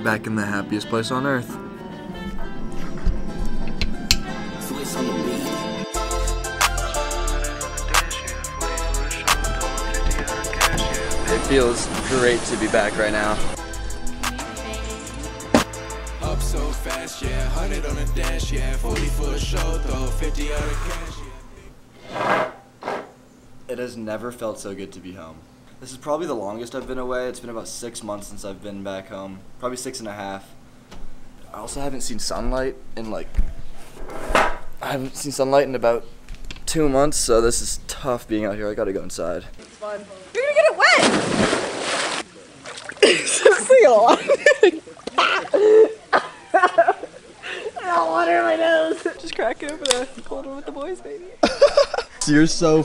back in the happiest place on earth. It feels great to be back right now. Up so fast, yeah. 100 on the dash, yeah. 40 for a show, though. 50 out of cash, yeah. It has never felt so good to be home. This is probably the longest I've been away. It's been about six months since I've been back home. Probably six and a half. I also haven't seen sunlight in like. I haven't seen sunlight in about two months, so this is tough being out here. I gotta go inside. It's fun. You're gonna get it wet! Seriously, a lot. I got water in my nose. Just crack it open a cold one with the boys, baby. You're so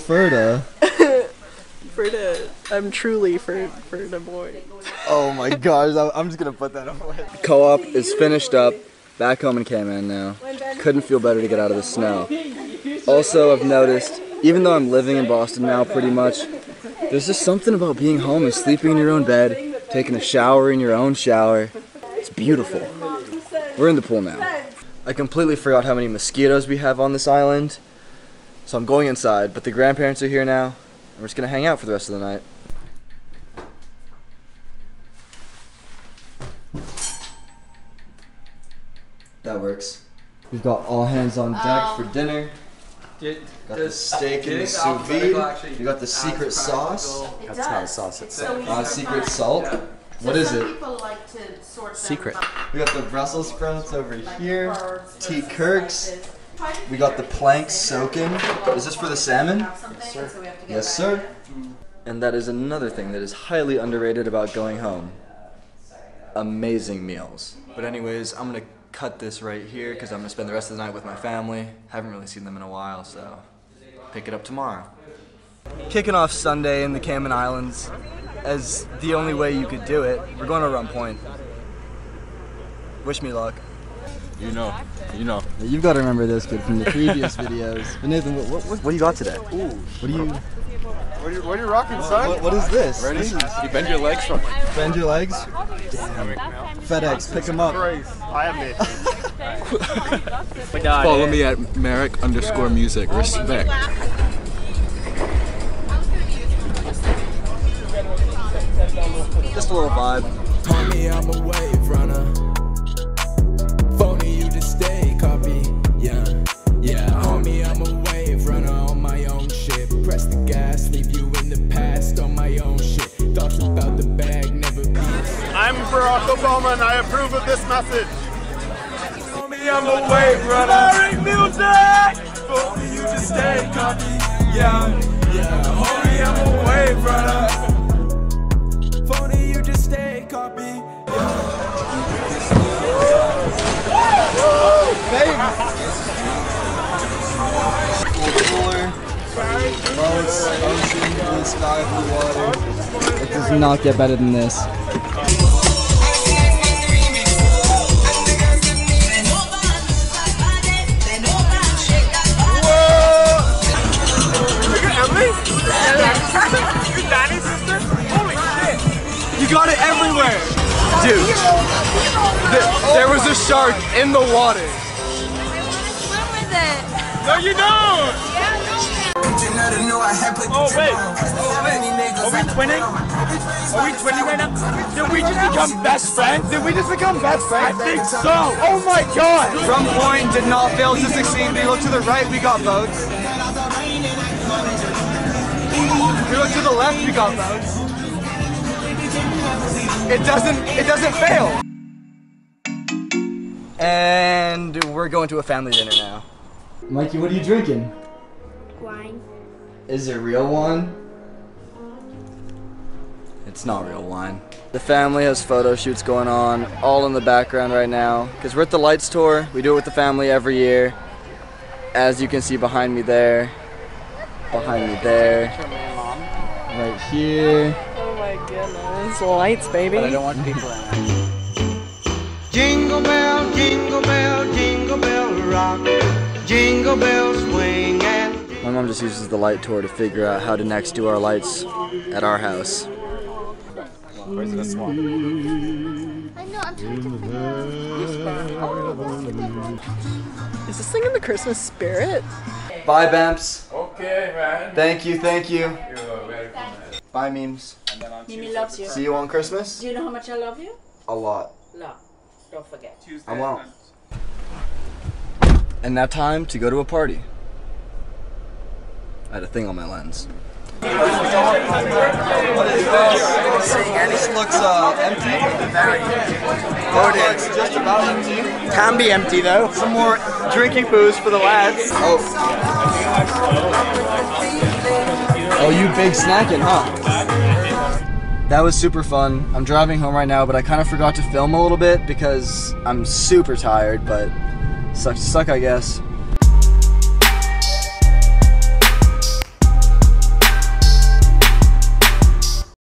Ferda. Ferda, I'm truly for for the boy. Oh my gosh, I'm- I'm just gonna put that away. Co-op is finished up. Back home in Cayman now. Couldn't feel better to get out of the snow. Also, I've noticed, even though I'm living in Boston now pretty much, there's just something about being home and sleeping in your own bed, taking a shower in your own shower. It's beautiful. We're in the pool now. I completely forgot how many mosquitoes we have on this island. So I'm going inside, but the grandparents are here now. And we're just gonna hang out for the rest of the night. That works. We've got all hands on deck for dinner. Got the steak and the sous vide. We got the secret sauce. That's not a sauce, it's Uh, secret salt. What is it? People like to sort Secret. We got the Brussels sprouts over here. T. Kirk's. We got the planks soaking. Is this for the salmon? Yes, sir. Yes, sir. And that is another thing that is highly underrated about going home. Amazing meals. But anyways, I'm gonna cut this right here because I'm gonna spend the rest of the night with my family. Haven't really seen them in a while, so pick it up tomorrow. Kicking off Sunday in the Cayman Islands as the only way you could do it. We're going to Rum Point. Wish me luck. You know, you know. You've got to remember this kid from the previous videos. But Nathan, what, what, what do you got today? Ooh. What do you? What are you, what are you rocking, son? What, what is this? Ready? This is You bend your legs from bend your legs. Damn. FedEx, pick them up. I am it. Follow me at Merrick underscore music. Respect. Just a little vibe. Homie, I'm a wave runner. Barack Obama and I approve of this message. Homie, I'm a wave runner. music! Phony, you just stay copy. Yeah, yeah. Homie, I'm a wave runner. Phony, you just stay copy. Cooler. Boats, ocean, blue sky, blue water. It does not get better than this. You got it everywhere! Dude, th- there was a shark in the water. I want to swim with it. No, you don't! Oh, oh, wait. Are we twinning? Are we twinning right now? Did we just become best friends? Did we just become best friends? I think so. Oh my god! Rum point did not fail to succeed. We look to the right, we got votes. We look to the left, we got boats. It doesn't it doesn't fail. And we're going to a family dinner now. Mikey, what are you drinking? Wine. Is it real wine? It's not real wine. The family has photo shoots going on, all in the background right now. Because we're at the Lights Tour. We do it with the family every year. As you can see behind me there. Behind me there. Right here. Oh my goodness. Lights, baby. I don't want people in. Jingle bell, jingle bell, jingle bell rock. Jingle bells swing and My mom just uses the light tour to figure out how to next do our lights at our house. I know, I'm Is this thing in the Christmas spirit? Bye, Bamps. Okay, man. Thank you, thank you. You're welcome, man. Bye, memes. Mimi loves you. See you on Christmas? Do you know how much I love you? A lot. Love. Don't forget. Tuesday. I won't. And now time to go to a party. I had a thing on my lens. What is This looks uh, empty. Oh, it is. Just about empty. Can be empty though. Some more drinking booze for the lads. Oh. Oh, you big snacking, huh? That was super fun. I'm driving home right now, but I kind of forgot to film a little bit because I'm super tired, but sucks to suck, I guess.